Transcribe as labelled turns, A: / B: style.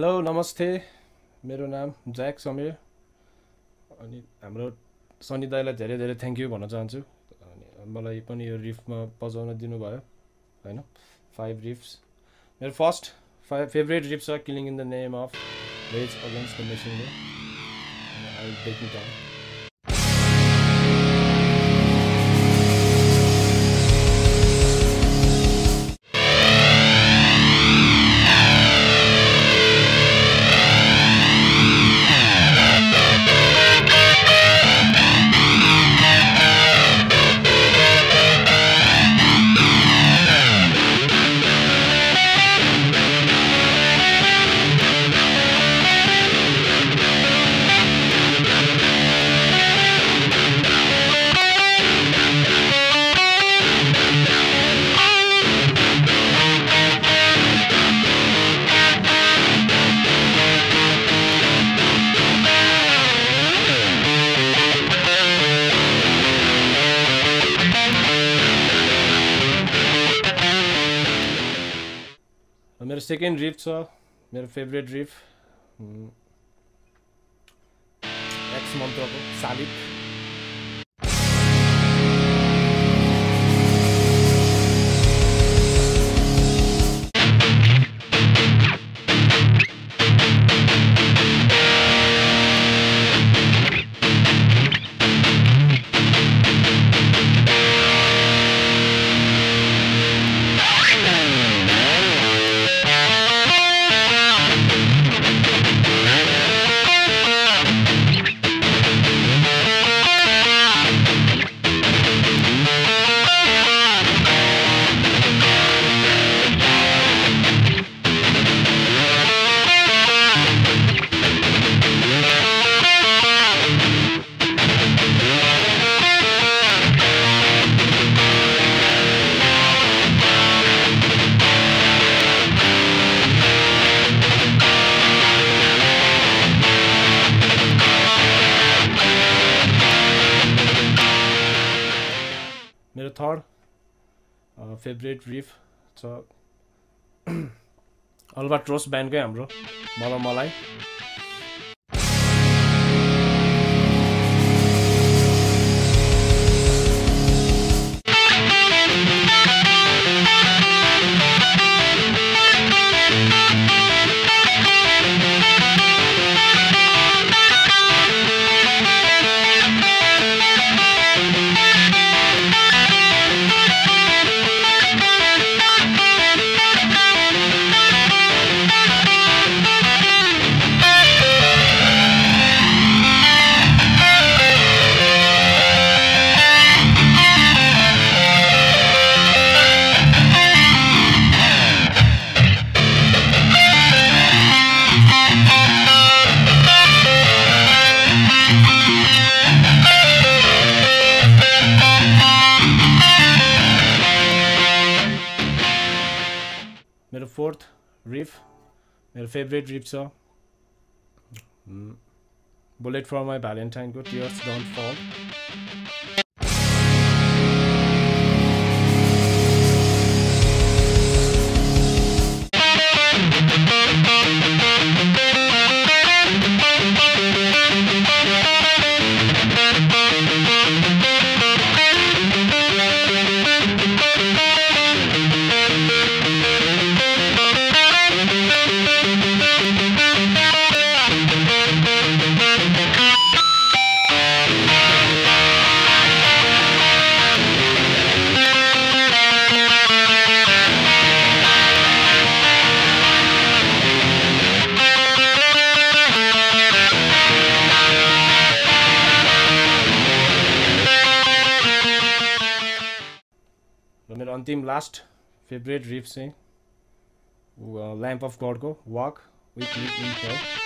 A: Hello नमस्ते। मेरो नाम ज्याक समीर। अनि हाम्रो सनी दाईलाई धेरै धेरै थ्याङ्क यू भन्न चाहन्छु। अनि मलाई पनि यो रिफमा बजाउन दिनुभयो होइन? फाइभ रिफ्स मेरो फर्स्ट फाइभ फेभरेट रिफ छ killing in the name of Rage Against the Machine I break down मेरो सेकेन्ड रिफ छ मेरो फेभरेट रिफ एक्स मन्त्रको सालिक मेरो थर्ड फेभरेट रिफ छ। अल्बा ट्रोस ब्यान्डकै हाम्रो? मलाई मलाई मेरो फोर्थ रिफ मेरो फेभरेट रिफ छ। बुलेट फर माई भ्यालेन्टाइनको टियर्स डोन्ट फल र मेरो अन्तिम लास्ट फेभरेट रिफ चाहिँ ल्याम्प अफ गडको वाक विथ